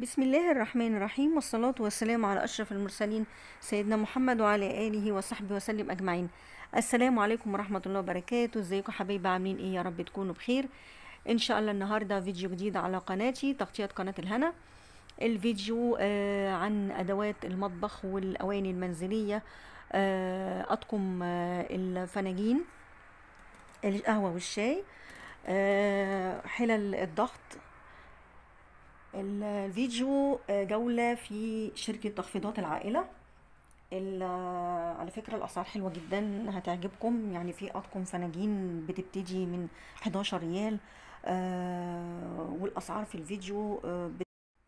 بسم الله الرحمن الرحيم والصلاة والسلام على أشرف المرسلين سيدنا محمد وعلى آله وصحبه وسلم أجمعين. السلام عليكم ورحمة الله وبركاته. إزيكم حبايبي؟ عاملين إيه؟ يا رب تكونوا بخير. إن شاء الله النهاردة فيديو جديد على قناتي تغطية قناة الهنا. الفيديو آه عن أدوات المطبخ والأواني المنزلية. آه أطقم آه الفناجين القهوة والشاي آه حلل الضغط الفيديو جولة في شركة تخفيضات العائلة. على فكرة الأسعار حلوة جدا هتعجبكم. يعني في أطقم فناجين بتبتدي من 11 ريال آه والأسعار في الفيديو آه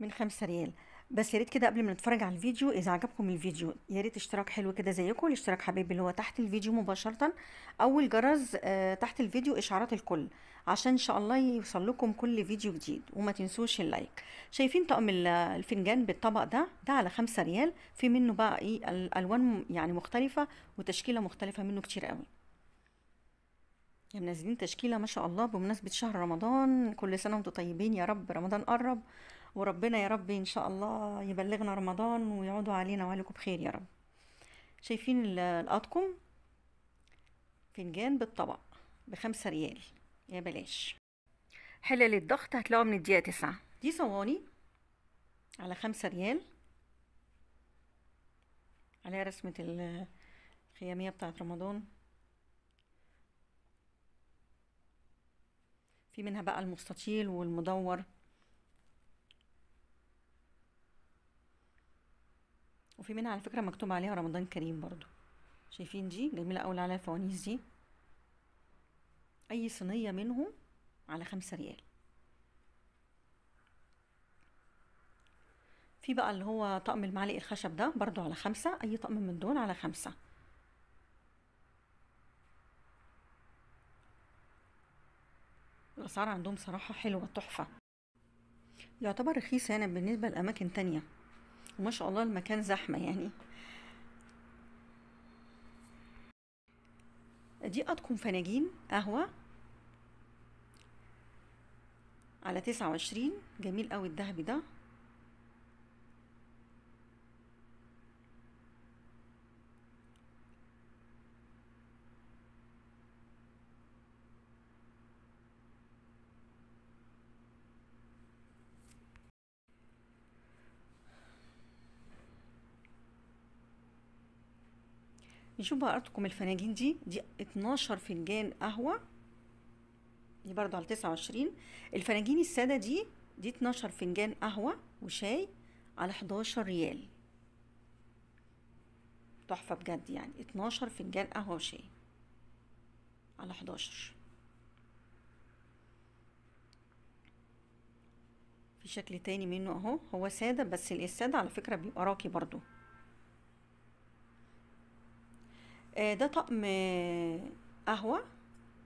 من 5 ريال. بس يا ريت كده قبل ما نتفرج على الفيديو إذا عجبكم الفيديو يا ريت اشتراك حلو كده زيكم الاشتراك حبيبي اللي هو تحت الفيديو مباشرة أو الجرس آه تحت الفيديو إشعارات الكل عشان إن شاء الله يوصل لكم كل فيديو جديد وما تنسوش اللايك. شايفين طقم الفنجان بالطبق ده؟ ده على خمسة ريال في منه بقى إيه الالوان يعني مختلفة وتشكيلة مختلفة منه كتير قوي. منزلين تشكيلة ما شاء الله بمناسبة شهر رمضان كل سنة وأنتم طيبين يا رب رمضان قرب. وربنا يا رب إن شاء الله يبلغنا رمضان ويعودوا علينا وعليكم بخير يا رب. شايفين الأطقم؟ فنجان بالطبق بخمسة ريال. يا بلاش. حلل الضغط هتلاقوها من الدقيقة تسعة. دي صواني على خمسة ريال. عليها رسمة الخيامية بتاعت رمضان. في منها بقى المستطيل والمدور. وفي منها على فكرة مكتوب عليها رمضان كريم برضو. شايفين دي؟ جميلة أوي على الفوانيس دي. أي صينية منهم على خمسة ريال. في بقى اللي هو طقم المعالق الخشب ده برضو على خمسة. أي طقم من دول على خمسة. الأسعار عندهم صراحة حلوة تحفة. يعتبر رخيص هنا بالنسبة لأماكن تانية. وما شاء الله المكان زحمة يعني. دي أطقم فناجين قهوة. على تسعة وعشرين جميل قوي الذهبي ده. نشوف بقى أرتكم الفناجين دي دي 12 فنجان قهوة دي برضو على 29 الفناجين السادة دي دي 12 فنجان قهوة وشاي على 11 ريال. تحفة بجد يعني 12 فنجان قهوة وشاي على 11 في شكل تاني منه أهو هو سادة بس السادة على فكرة بيبقى راقي برضو ده طقم قهوة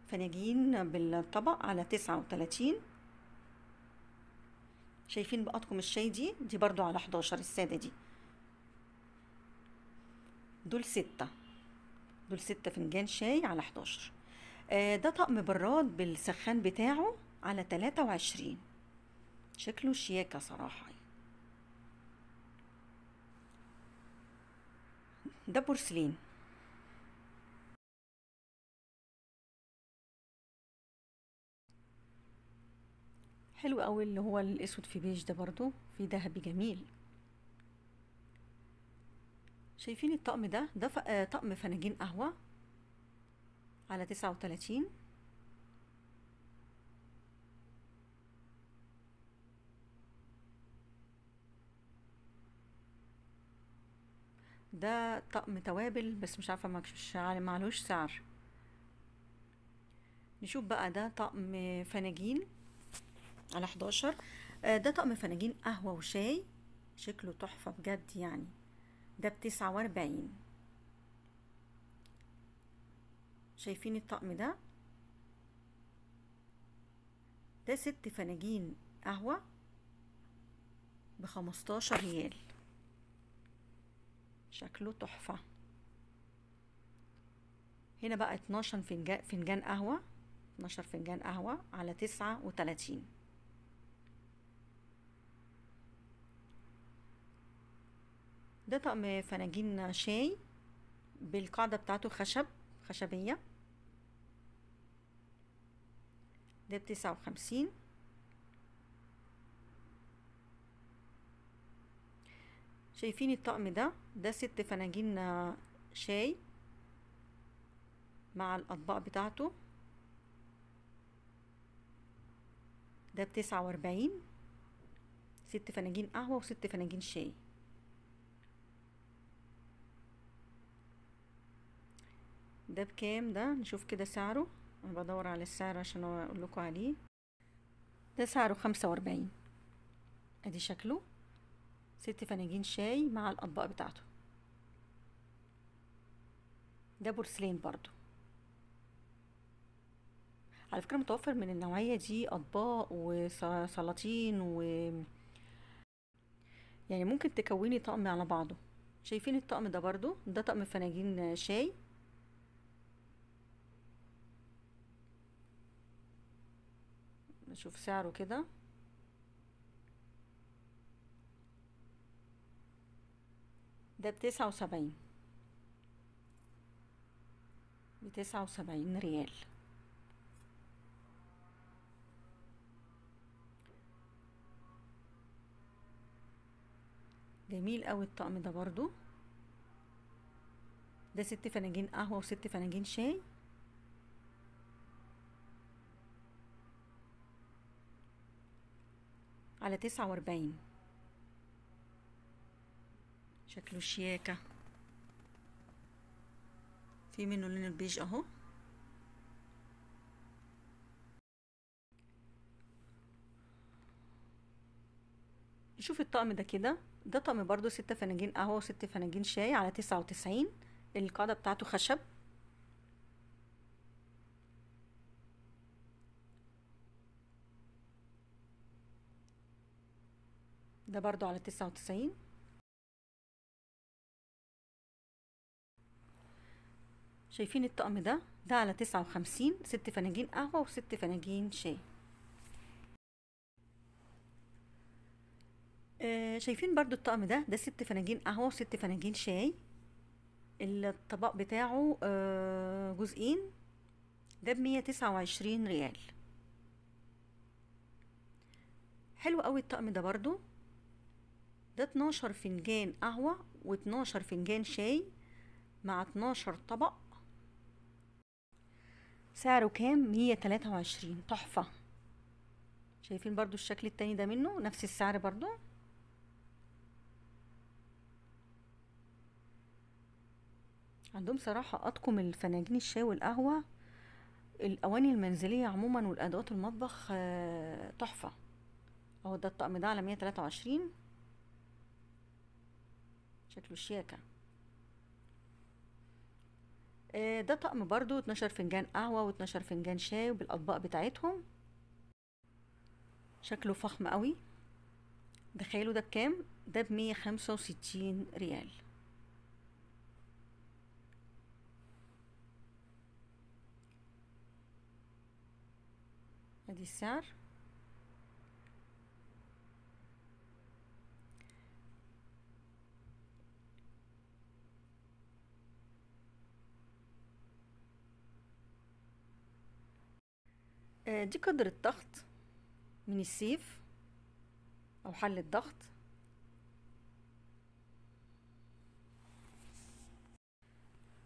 فناجين بالطبق على تسعة وتلاتين. شايفين بقطكم الشاي دي؟ دي برضو على حداشر السادة دي. دول ستة. دول ستة فنجان شاي على حداشر. ده طقم براد بالسخان بتاعه على تلاتة وعشرين. شكله شياكة صراحة. ده بورسلين. حلو قوي اللي هو الأسود في بيج ده برضو في ذهبي جميل. شايفين الطقم ده؟ ده طقم فناجين قهوة على تسعة وتلاتين. ده طقم توابل بس مش عارفة مش معلوش سعر. نشوف بقى ده طقم فناجين. على 11 ده طقم فناجين قهوة وشاي. شكله تحفة بجد يعني. ده بتسعة وأربعين. شايفين الطقم ده؟ ده ست فناجين قهوة بخمستاشر ريال. شكله تحفة. هنا بقى اتناشر فنجان, فنجان قهوة. اتناشر فنجان قهوة على تسعة وتلاتين. ده طقم فناجين شاي بالقاعدة بتاعته خشب خشبية. ده بتسعة وخمسين. شايفين الطقم ده؟ ده ست فناجين شاي مع الأطباق بتاعته. ده بتسعة وأربعين. ست فناجين قهوة وست فناجين شاي. ده بكام ده؟ نشوف كده سعره. أنا بدور على السعر عشان أقول لكم عليه. ده سعره خمسة وأربعين. أدي شكله. ست فناجين شاي مع الأطباق بتاعته. ده بورسلين برضو. على فكرة متوفر من النوعية دي أطباق وسلاطين و يعني ممكن تكوني طقم على بعضه. شايفين الطقم ده برضو؟ ده طقم فناجين شاي. نشوف سعره كده. ده بتسعة وسبعين. بتسعة وسبعين ريال. جميل قوي الطقم ده برضو. ده ست فناجين قهوة وست فناجين شاي. على تسعة وأربعين. شكله شياكة. في منه لون البيج أهو. نشوف الطقم ده كده. ده طقم برضو ستة فناجين قهوة وست فناجين شاي على تسعة وتسعين. القاعدة بتاعته خشب. ده برضو على تسعة وتسعين. شايفين الطقم ده؟ ده على تسعة وخمسين. ست فناجين قهوة وست فناجين شاي. آه شايفين برضو الطقم ده؟ ده ست فناجين قهوة وست فناجين شاي. الطبق بتاعه آه جزئين. ده بمية تسعة وعشرين ريال. حلو قوي الطقم ده برضو. ده اتناشر فنجان قهوة واتناشر فنجان شاي مع اتناشر طبق. سعره كام؟ مية تلاتة وعشرين. تحفة. شايفين برضو الشكل التاني ده منه؟ نفس السعر برضو. عندهم صراحة أطقم الفناجين الشاي والقهوة. الأواني المنزلية عموما والأدوات المطبخ تحفة. أهو ده الطقم ده على مية تلاتة وعشرين. شكله شياكة ده طقم برضو 12 فنجان قهوة و12 فنجان شاي وبالأطباق بتاعتهم. شكله فخم قوي. تخيلوا ده بكام؟ ده بمية خمسة وستين ريال. ادي السعر. دي قدر الضغط من السيف أو حل الضغط.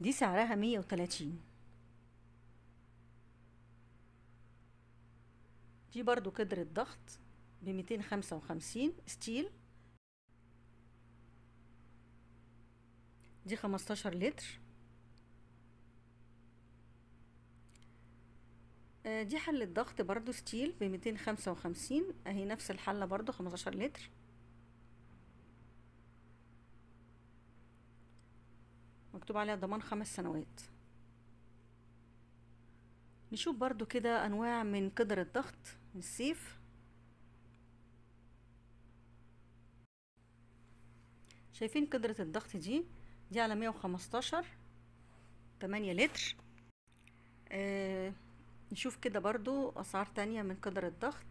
دي سعرها مية وتلاتين. دي برضو قدر الضغط بميتين خمسة وخمسين ستيل. دي خمستاشر لتر. دي حلة ضغط برضو ستيل بميتين خمسة وخمسين. أهي نفس الحلة برضو خمستاشر لتر. مكتوب عليها ضمان خمس سنوات. نشوف برضو كده أنواع من قدر الضغط السيف. شايفين قدرة الضغط دي؟ دي على مية وخمستاشر تمانية لتر. آه نشوف كده برضو أسعار تانية من قدر الضغط.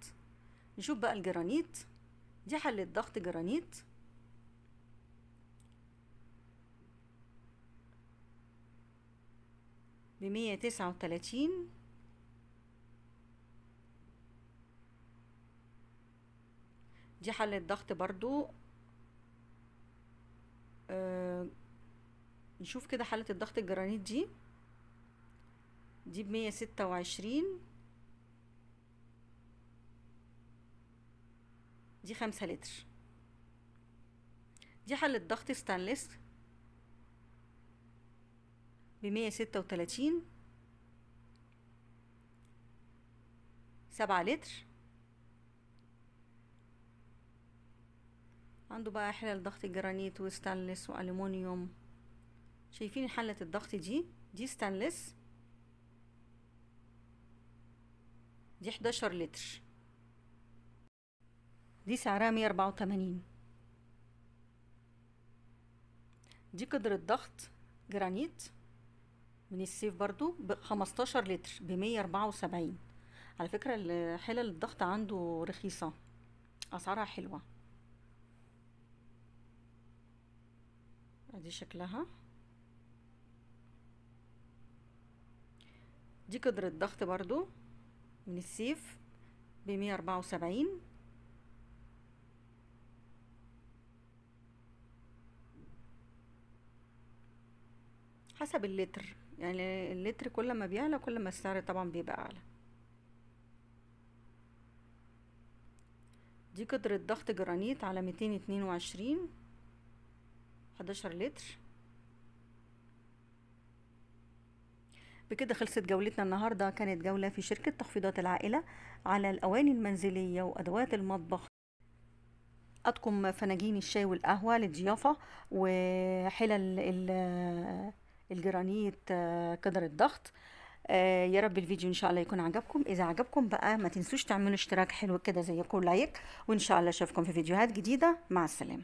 نشوف بقى الجرانيت. دي حلة ضغط جرانيت. بمية تسعة وتلاتين. دي حلة ضغط برضو. آه نشوف كده حلة الضغط الجرانيت دي. دي بمية ستة وعشرين. دي خمسة لتر. دي حلة ضغط ستانلس بمية ستة وتلاتين. سبعة لتر. عنده بقى حلل ضغط جرانيت وستانلس وألومنيوم شايفين حلة الضغط دي؟ دي ستانلس دي حداشر لتر. دي سعرها مية أربعة وتمانين. دي قدرة ضغط جرانيت. من السيف برضو بخمستاشر لتر بمية أربعة وسبعين. على فكرة حلل الضغط عنده رخيصة. أسعارها حلوة. أدي شكلها. دي قدرة ضغط برضو. من السيف أربعة وسبعين. حسب اللتر يعني اللتر كل ما بيعلى كل ما السعر طبعا بيبقى أعلى. دي قدرة ضغط جرانيت على ميتين اتنين وعشرين حداشر لتر. بكده خلصت جولتنا النهاردة. كانت جولة في شركة تخفيضات العائلة على الأواني المنزلية وأدوات المطبخ. أطقم فناجين الشاي والقهوة للضيافة وحلل الجرانيت قدر الضغط. يا رب الفيديو إن شاء الله يكون عجبكم. إذا عجبكم بقى ما تنسوش تعملوا اشتراك حلو كده زي كل like. وإن شاء الله أشوفكم في فيديوهات جديدة. مع السلامة.